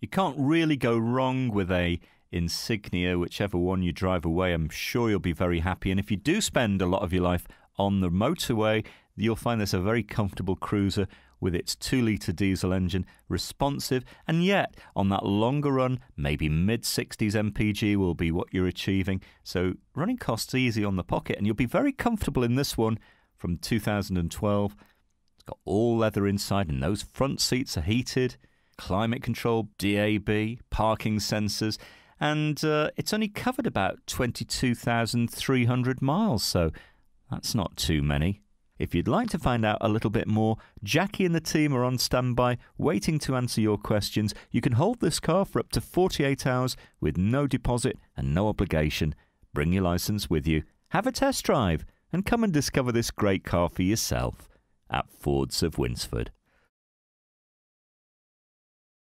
You can't really go wrong with a Insignia, whichever one you drive away. I'm sure you'll be very happy. And if you do spend a lot of your life on the motorway, you'll find this a very comfortable cruiser with its 2 litre diesel engine, responsive, and yet on that longer run, maybe mid 60s MPG will be what you're achieving. So running costs easy on the pocket, and you'll be very comfortable in this one from 2012. It's got all leather inside, and those front seats are heated, climate control, DAB, parking sensors and uh, it's only covered about 22,300 miles, so that's not too many. If you'd like to find out a little bit more, Jackie and the team are on standby, waiting to answer your questions. You can hold this car for up to 48 hours with no deposit and no obligation. Bring your license with you, have a test drive, and come and discover this great car for yourself at Fords of Winsford.